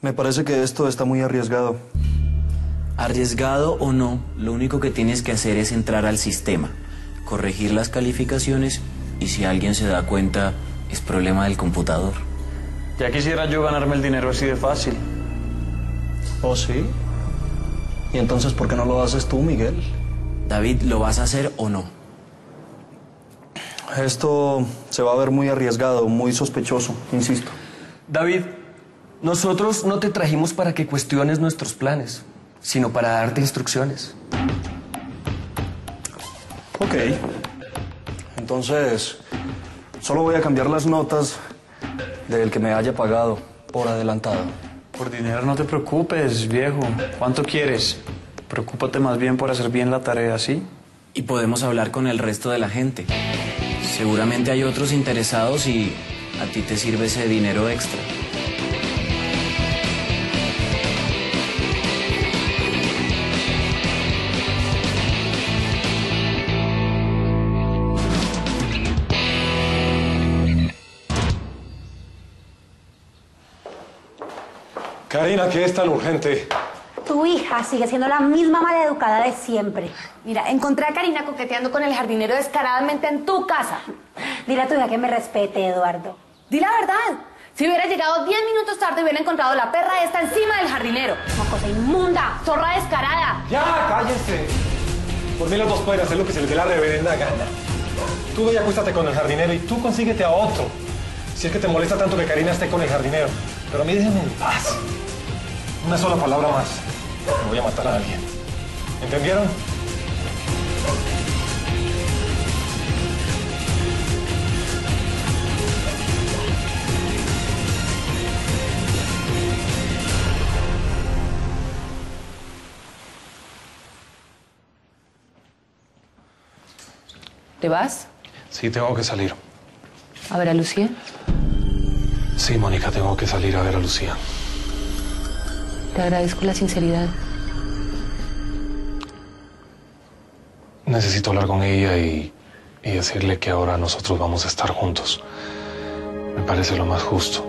Me parece que esto está muy arriesgado. Arriesgado o no, lo único que tienes que hacer es entrar al sistema, corregir las calificaciones y si alguien se da cuenta, es problema del computador. Ya quisiera yo ganarme el dinero así de fácil. ¿Oh, sí? ¿Y entonces por qué no lo haces tú, Miguel? David, ¿lo vas a hacer o no? Esto se va a ver muy arriesgado, muy sospechoso, insisto. David, nosotros no te trajimos para que cuestiones nuestros planes, sino para darte instrucciones. Ok. Entonces, solo voy a cambiar las notas del que me haya pagado por adelantado. Por dinero no te preocupes, viejo. ¿Cuánto quieres? Preocúpate más bien por hacer bien la tarea, ¿sí? Y podemos hablar con el resto de la gente. Seguramente hay otros interesados y a ti te sirve ese dinero extra. Karina, ¿qué es tan urgente? Tu hija sigue siendo la misma maleducada de siempre. Mira, encontré a Karina coqueteando con el jardinero descaradamente en tu casa. Dile a tu hija que me respete, Eduardo. Di la verdad. Si hubiera llegado 10 minutos tarde, hubiera encontrado la perra esta encima del jardinero. Una cosa inmunda. Zorra descarada. ¡Ya, cállese! Por mí los dos pueden hacer lo que se les dé la reverenda gana. Tú ve y acuéstate con el jardinero y tú consíguete a otro. Si es que te molesta tanto que Karina esté con el jardinero. Pero a mí déjenme en paz. Una sola palabra más. Me voy a matar a alguien. ¿Entendieron? ¿Te vas? Sí, tengo que salir. A ver a Lucía. Sí, Mónica, tengo que salir a ver a Lucía. Te agradezco la sinceridad. Necesito hablar con ella y, y decirle que ahora nosotros vamos a estar juntos. Me parece lo más justo.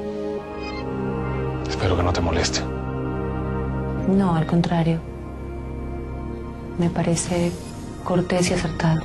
Espero que no te moleste. No, al contrario. Me parece cortés y acertado.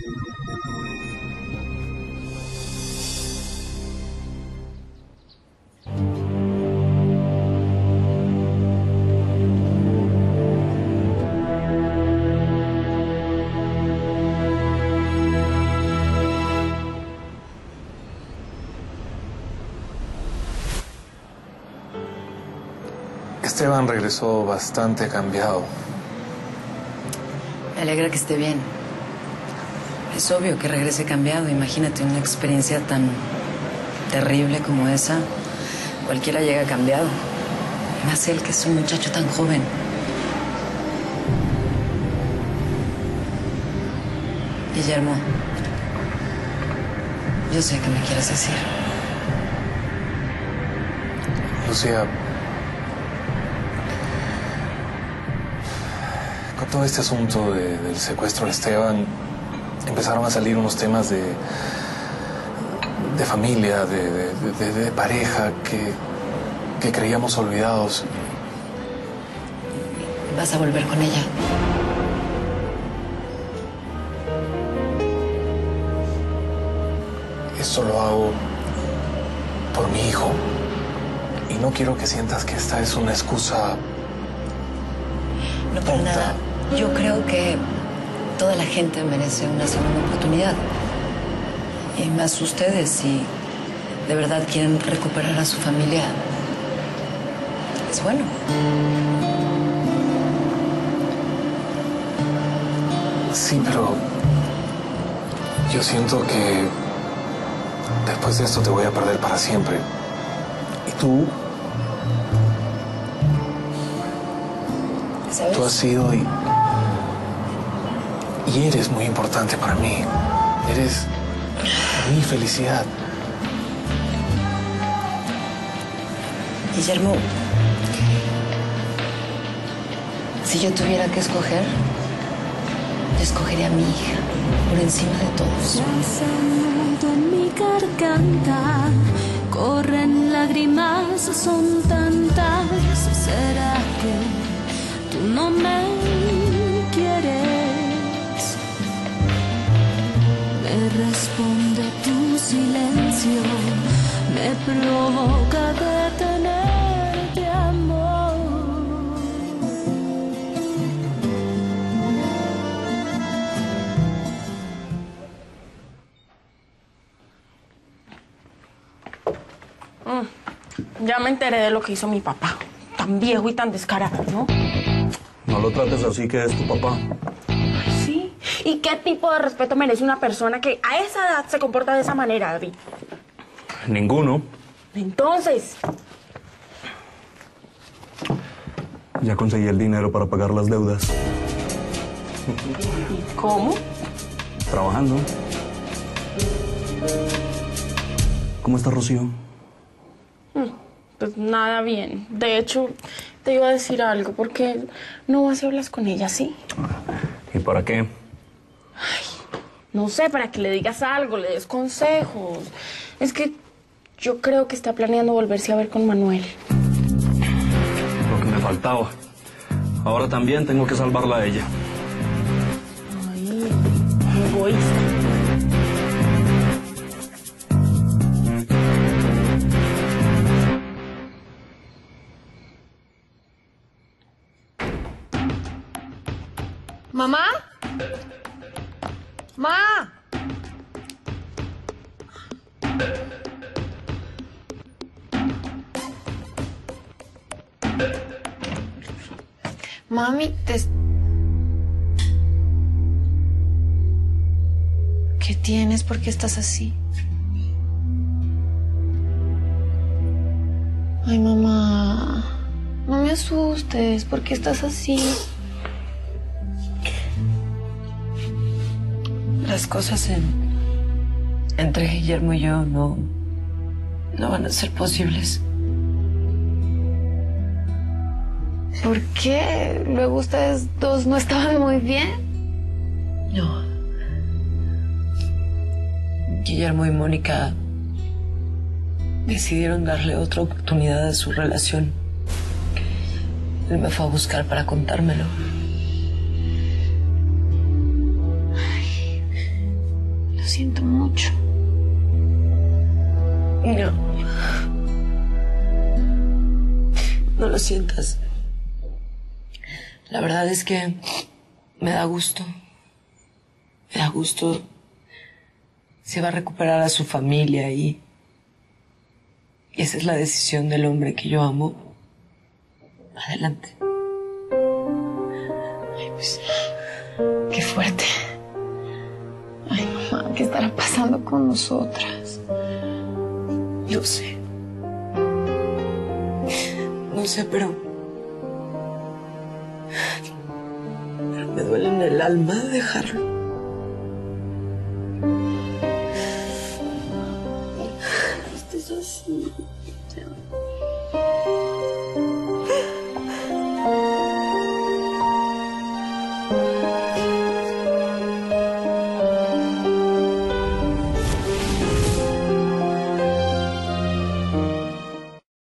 Esteban regresó bastante cambiado. Me alegra que esté bien. Es obvio que regrese cambiado. Imagínate una experiencia tan terrible como esa. Cualquiera llega cambiado. Más él que es un muchacho tan joven. Guillermo, yo sé que me quieres decir. Lucía, todo este asunto de- del secuestro de Esteban, empezaron a salir unos temas de, de familia, de, de- de- pareja, que, que creíamos olvidados. Vas a volver con ella. Esto lo hago por mi hijo. Y no quiero que sientas que esta es una excusa. No para nada. Yo creo que toda la gente merece una segunda oportunidad. Y más ustedes, si de verdad quieren recuperar a su familia, es bueno. Sí, pero yo siento que después de esto te voy a perder para siempre. Y tú, ¿Sabes? tú has sido y, y eres muy importante para mí. Eres mi felicidad. Guillermo, si yo tuviera que escoger, yo escogería a mi hija por encima de todos. En mi garganta corren lágrimas, son tantas. ¿Será que tú no me responde tu silencio, me provoca detenerte, amor. Mm, Ya me enteré de lo que hizo mi papá. Tan viejo y tan descarado, ¿no? No lo trates así que es tu papá. ¿Y qué tipo de respeto merece una persona que a esa edad se comporta de esa manera, David? Ninguno. Entonces, Ya conseguí el dinero para pagar las deudas. ¿cómo? Trabajando. ¿Cómo está Rocío? Mm, Pues nada bien. De hecho, te iba a decir algo, porque no vas y hablas con ella, ¿sí? ¿Y para qué? No sé, para que le digas algo, le des consejos. Es que yo creo que está planeando volverse a ver con Manuel. Lo que me faltaba. Ahora también tengo que salvarla a ella. Ay, egoísta. ¿Mamá? ¡Ma! Mami, te... ¿Qué tienes? ¿Por qué estás así? Ay, mamá. No me asustes. ¿Por qué estás así? Las cosas en- entre Guillermo y yo no, no van a ser posibles. ¿Por qué? Luego ustedes dos no estaban muy bien. No. Guillermo y Mónica decidieron darle otra oportunidad a su relación. Él me fue a buscar para contármelo. Siento mucho. No. No lo sientas. La verdad es que me da gusto. Me da gusto. Se va a recuperar a su familia y... Y esa es la decisión del hombre que yo amo. Adelante. Ay, pues, qué fuerte. ¿Qué estará pasando con nosotras? Yo sé. No sé, pero... pero me duele en el alma dejarlo. No estés así.